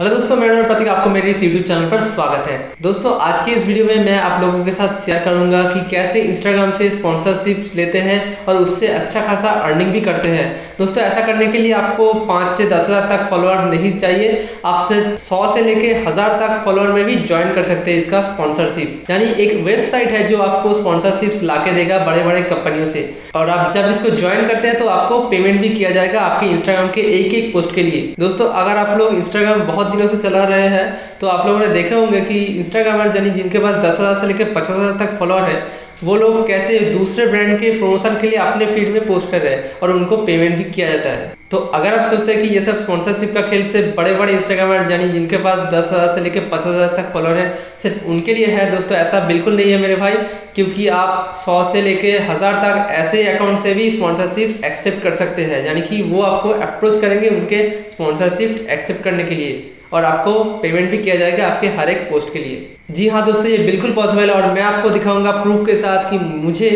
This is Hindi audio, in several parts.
हेलो दोस्तों, मेरा नाम प्रतीक, आपको मेरे इस यूट्यूब चैनल पर स्वागत है। दोस्तों, आज की इस वीडियो में मैं आप लोगों के साथ शेयर करूँगा कि कैसे इंस्टाग्राम से स्पॉन्सरशिप लेते हैं और उससे अच्छा खासा अर्निंग भी करते हैं। दोस्तों, ऐसा करने के लिए आपको पाँच से दस हज़ार तक फॉलोअर नहीं चाहिए। आप सिर्फ़ सौ से लेके हज़ार तक फॉलोअर में भी ज्वाइन कर सकते हैं इसका स्पॉन्सरशिप यानी एक वेबसाइट है जो आपको स्पॉन्सरशिप ला देगा बड़े बड़े कंपनियों से। और आप जब इसको ज्वाइन करते हैं तो आपको पेमेंट भी किया जाएगा आपके इंस्टाग्राम के एक एक पोस्ट के लिए। दोस्तों, अगर आप लोग इंस्टाग्राम बहुत दिनों से चला रहे हैं तो आप लोगों ने देखे होंगे कि इंस्टाग्रामर यानी जिनके पास दस हज़ार से लेकर पचास हज़ार तक फॉलोअर है, वो लोग कैसे दूसरे ब्रांड के प्रमोशन के लिए अपने फ़ीड में पोस्ट कर रहे हैं और उनको पेमेंट भी किया जाता है। तो अगर आप सोचते हैं कि ये सब स्पॉन्सरशिप का खेल से बड़े बड़े इंस्टाग्रामर यानी जिनके पास दस हज़ार से लेकर पचास हज़ार तक फॉलोअर है, सिर्फ़ उनके लिए है दोस्तों, ऐसा बिल्कुल नहीं है मेरे भाई, क्योंकि आप सौ से लेके हज़ार तक ऐसे अकाउंट से भी स्पॉन्सरशिप एक्सेप्ट कर सकते हैं, यानी कि वो आपको अप्रोच करेंगे उनके स्पॉन्सरशिप एक्सेप्ट करने के लिए। और आपको पेमेंट भी किया जाएगा आपके हर एक पोस्ट के लिए। जी हाँ दोस्तों, ये बिल्कुल पॉसिबल है और मैं आपको दिखाऊँगा प्रूफ के साथ कि मुझे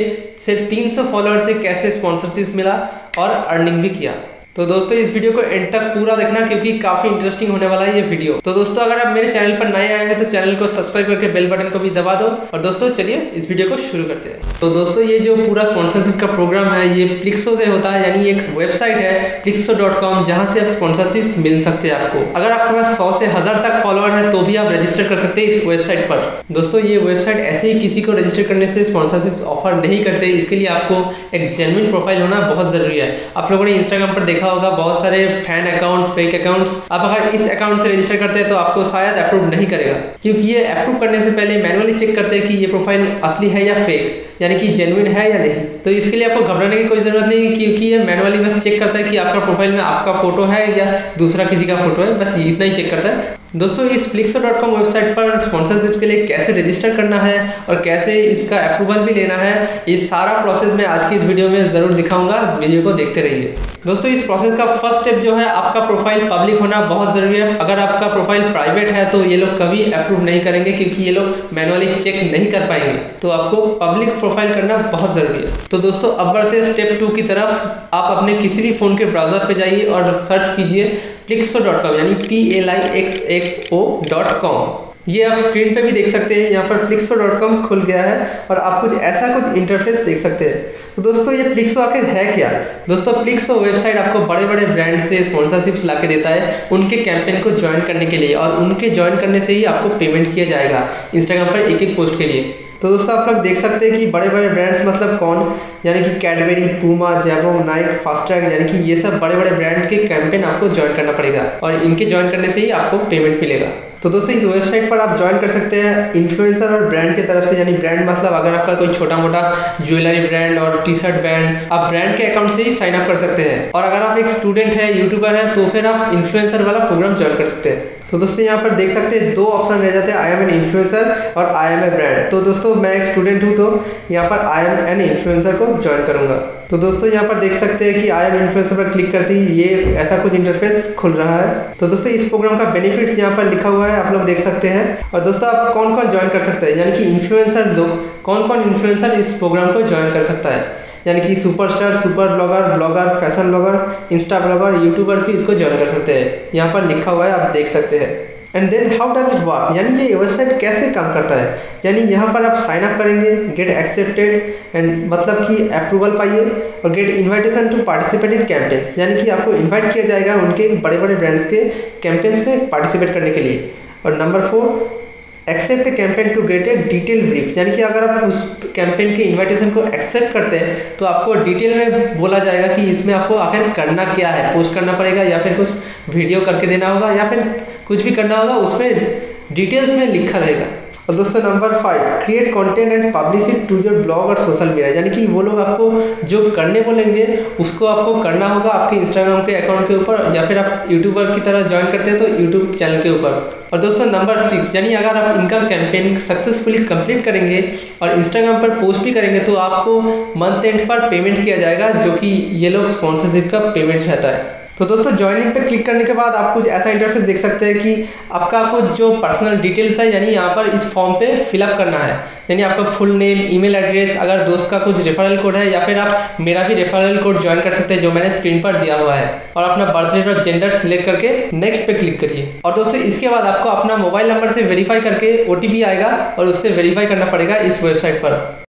सिर्फ़ 300 फॉलोअर से कैसे स्पॉन्सरशिप मिला और अर्निंग भी किया। तो दोस्तों, इस वीडियो को एंड तक पूरा देखना क्योंकि काफ़ी इंटरेस्टिंग होने वाला है ये वीडियो। तो दोस्तों, अगर आप मेरे चैनल पर नए आए हैं तो चैनल को सब्सक्राइब करके बेल बटन को भी दबा दो। और दोस्तों, चलिए इस वीडियो को शुरू करते हैं। तो दोस्तों, ये जो पूरा स्पॉन्सरशिप का प्रोग्राम है, ये प्लिक्सो से होता है, यानी एक वेबसाइट है प्लिक्सो डॉट कॉम जहाँ से आप स्पॉन्सरशिप मिल सकते हैं आपको। अगर आपके पास सौ से हज़ार तक फॉलोअर है तो भी आप रजिस्टर कर सकते हैं इस वेबसाइट पर। दोस्तों, ये वेबसाइट ऐसे ही किसी को रजिस्टर करने से स्पॉन्सरशिप ऑफ़र नहीं करते। इसके लिए आपको एक जेनविन प्रोफ़ाइल होना बहुत ज़रूरी है। आप लोगों ने इंस्टाग्राम पर देखा होगा, बहुत सारे फ़ैन अकाउंट फेक अकाउंट्स आप अगर इस अकाउंट से रजिस्टर करते हैं तो आपको शायद अप्रूव नहीं करेगा। क्योंकि ये अप्रूव करने से पहले मैनुअली चेक करते हैं कि ये प्रोफ़ाइल असली है या फेक यानी कि जेनुइन है या नहीं। तो इसके लिए आपको घबराने की कोई ज़रूरत नहीं, क्योंकि ये मैनुअली बस चेक करता है कि आपका प्रोफ़ाइल में आपका फ़ोटो है या दूसरा किसी का फ़ोटो है, बस इतना ही चेक करता है। दोस्तों, इस फ्लिक्सो डॉट कॉम वेबसाइट पर स्पॉन्सरशिप के लिए कैसे रजिस्टर करना है और कैसे इसका अप्रूवल भी लेना है, ये सारा प्रोसेस मैं आज की इस वीडियो में ज़रूर दिखाऊँगा। वीडियो को देखते रहिए। दोस्तों, इस प्रोसेस का फ़र्स्ट स्टेप जो है, आपका प्रोफ़ाइल पब्लिक होना बहुत ज़रूरी है। अगर आपका प्रोफ़ाइल प्राइवेट है तो ये लोग कभी अप्रूव नहीं करेंगे क्योंकि ये लोग मैनुअली चेक नहीं कर पाएँगे। तो आपको पब्लिक प्रोफ़ाइल करना बहुत ज़रूरी है। तो दोस्तों, अब बढ़ते स्टेप टू की तरफ़। आप अपने किसी भी फ़ोन के ब्राउज़र पे जाइए और सर्च कीजिए प्लिक्सो डॉट कॉम यानी P L I X X O dot com ये आप स्क्रीन पे भी देख सकते हैं, यहाँ पर प्लिक्सो डॉट कॉम खुल गया है और आप कुछ ऐसा कुछ इंटरफेस देख सकते हैं। तो दोस्तों, ये प्लिक्सो आखिर है क्या? दोस्तों प्लिक्सो वेबसाइट आपको बड़े बड़े ब्रांड से स्पॉन्सरशिप्स ला के देता है उनके कैंपेन को ज्वाइन करने के लिए और उनके ज्वाइन करने से ही आपको पेमेंट किया जाएगा इंस्टाग्राम पर एक एक पोस्ट के लिए। तो दोस्तों आप लोग देख सकते हैं कि बड़े बड़े ब्रांड्स मतलब कौन? यानी कि Cadbury Puma Jabong Nike Fastrack यानी कि ये सब बड़े बड़े ब्रांड के कैंपेन आपको ज्वाइन करना पड़ेगा। और इनके ज्वाइन करने से ही आपको पेमेंट मिलेगा। तो दोस्तों, इस वेबसाइट पर आप ज्वाइन कर सकते हैं इन्फ्लुएंसर और ब्रांड की तरफ़ से, यानी ब्रांड मतलब अगर आपका कोई छोटा मोटा ज्वेलरी ब्रांड और टी शर्ट ब्रांड आप ब्रांड के अकाउंट से ही साइन अप कर सकते हैं। और अगर आप एक स्टूडेंट है यूट्यूबर है तो फिर आप इन्फ्लुएंसर वाला प्रोग्राम ज्वाइन कर सकते हैं। तो दोस्तों, यहाँ पर देख सकते हैं, दो ऑप्शन रह जाते हैं आई एम एन इन्फ्लुएंसर और आई एम ए ब्रांड तो दोस्तों, मैं एक स्टूडेंट हूँ तो यहाँ पर आई एम एन इन्फ्लुएंसर को ज्वाइन करूँगा। तो दोस्तों, यहाँ पर देख सकते हैं कि आई एम इन्फ्लुएंसर पर क्लिक करते ही ये ऐसा कुछ इंटरफेस खुल रहा है। तो दोस्तों, इस प्रोग्राम का बेनिफिट्स यहाँ पर लिखा हुआ है आप लोग देख सकते हैं। और दोस्तों, आप कौन कौन ज्वाइन कर सकते हैं? यानी कि इन्फ्लुएंसर लोग कौन कौन इन्फ्लुएंसर इस प्रोग्राम को ज्वाइन कर सकता है? यानी कि superstar super blogger blogger fashion blogger insta blogger YouTubers भी इसको ज्वाइन कर सकते हैं। यहाँ पर लिखा हुआ है, आप देख सकते हैं। And then how does it work यानी ये वेबसाइट कैसे काम करता है? यानी यहाँ पर आप साइन अप करेंगे गेट एक्सेप्टेड एंड मतलब कि अप्रूवल पाइए, और get invitation to participate in campaigns यानी कि आपको इन्वाइट किया जाएगा उनके बड़े बड़े ब्रांड्स के कैंपेन्स में पार्टिसिपेट करने के लिए। और number four accept campaign to get a detail brief यानी कि अगर आप उस कैंपेन के इनविटेशन को एक्सेप्ट करते हैं तो आपको डिटेल में बोला जाएगा कि इसमें आपको आखिर करना क्या है। पोस्ट करना पड़ेगा या फिर कुछ वीडियो करके देना होगा या फिर कुछ भी करना होगा, उसमें डिटेल्स में लिखा रहेगा। और दोस्तों number five create content and publish it to your blog और सोशल मीडिया यानी कि वो लोग आपको जो करने बोलेंगे, उसको आपको करना होगा आपके इंस्टाग्राम के अकाउंट के ऊपर या फिर आप यूट्यूबर की तरह ज्वाइन करते हैं तो यूट्यूब चैनल के ऊपर। और दोस्तों नंबर सिक्स यानी अगर आप इनका कैंपेन सक्सेसफुली कंप्लीट करेंगे और इंस्टाग्राम पर पोस्ट भी करेंगे तो आपको मंथ एंड पर पेमेंट किया जाएगा, जो कि ये लोग स्पॉन्सरशिप का पेमेंट रहता है। तो दोस्तों ज्वाइनिंग पे क्लिक करने के बाद आप कुछ ऐसा इंटरफेस देख सकते हैं कि आपका कुछ जो पर्सनल डिटेल्स है, यानी यहाँ पर इस फॉर्म पे फिलअप करना है। यानी आपका फुल नेम ईमेल एड्रेस अगर दोस्त का कुछ रेफरल कोड है, या फिर आप मेरा भी रेफरल कोड ज्वाइन कर सकते हैं, जो मैंने स्क्रीन पर दिया हुआ है। और अपना बर्थ डेट और जेंडर सिलेक्ट करके नेक्स्ट पे क्लिक करिए। और दोस्तों, इसके बाद आपको अपना मोबाइल नंबर से वेरीफाई करके ओटीपी आएगा, और उससे वेरीफाई करना पड़ेगा इस वेबसाइट पर।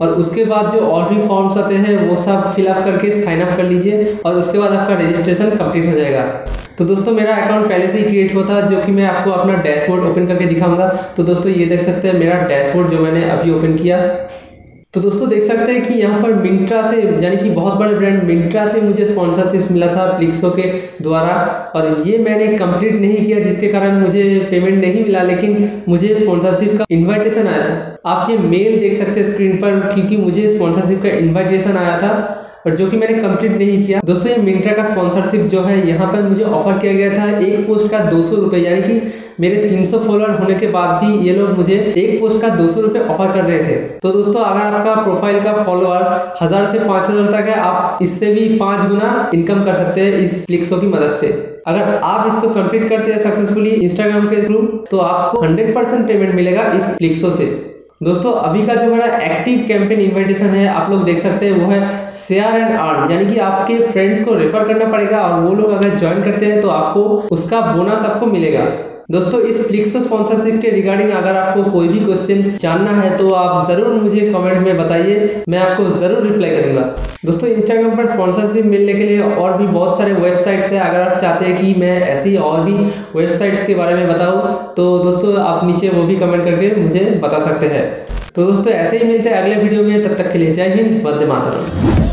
और उसके बाद जो और भी फॉर्म्स आते हैं, वो सब फिलअप करके साइन अप कर लीजिए और उसके बाद आपका रजिस्ट्रेशन कंप्लीट हो जाएगा। तो दोस्तों, मेरा अकाउंट पहले से ही क्रिएट हुआ था, जो कि मैं आपको अपना डैशबोर्ड ओपन करके दिखाऊँगा। तो दोस्तों, ये देख सकते हैं, मेरा डैशबोर्ड जो मैंने अभी ओपन किया। तो दोस्तों देख सकते हैं कि यहाँ पर मिंट्रा से, यानी कि बहुत बड़े ब्रांड मिंट्रा से मुझे स्पॉन्सरशिप मिला था प्लिक्सो के द्वारा। और ये मैंने कंप्लीट नहीं किया, जिसके कारण मुझे पेमेंट नहीं मिला, लेकिन मुझे स्पॉन्सरशिप का इन्विटेशन आया था। आप ये मेल देख सकते हैं स्क्रीन पर, क्योंकि मुझे स्पॉन्सरशिप का इन्विटेशन आया था। और जो कि मैंने कंप्लीट नहीं किया। दोस्तों, ये मिंट्रा का स्पॉन्सरशिप जो है, यहाँ पर मुझे ऑफ़र किया गया था एक पोस्ट का दो सौ रुपये यानी कि मेरे 300 फॉलोअर होने के बाद भी ये लोग मुझे एक पोस्ट का दो सौ रुपये ऑफ़र कर रहे थे। तो दोस्तों, अगर आपका प्रोफ़ाइल का फॉलोअर हज़ार से पाँच हज़ार तक है, आप इससे भी पाँच गुना इनकम कर सकते हैं इस क्लिक्सो की मदद से। अगर आप इसको कंप्लीट करते हैं सक्सेसफुली इंस्टाग्राम के थ्रू तो आपको 100% पेमेंट मिलेगा इस क्लिक्सो से। दोस्तों, अभी का जो मेरा एक्टिव कैंपेन इन्विटेशन है, आप लोग देख सकते हैं, वो है शेयर एंड अर्न यानी कि आपके फ्रेंड्स को रेफर करना पड़ेगा और वो लोग अगर ज्वाइन करते हैं तो आपको उसका बोनस आपको मिलेगा। दोस्तों, इस फ्लिक्सो स्पॉन्सरशिप के रिगार्डिंग अगर आपको कोई भी क्वेश्चन जानना है तो आप ज़रूर मुझे कमेंट में बताइए, मैं आपको ज़रूर रिप्लाई करूँगा। दोस्तों इंस्टाग्राम पर स्पॉन्सरशिप मिलने के लिए और भी बहुत सारे वेबसाइट्स हैं। अगर आप चाहते हैं कि मैं ऐसी और भी वेबसाइट्स के बारे में बताऊँ तो दोस्तों, आप नीचे वो भी कमेंट करके मुझे बता सकते हैं। तो दोस्तों, ऐसे ही मिलते हैं अगले वीडियो में। तब तक के लिए जय हिंद, वंदे मातरम।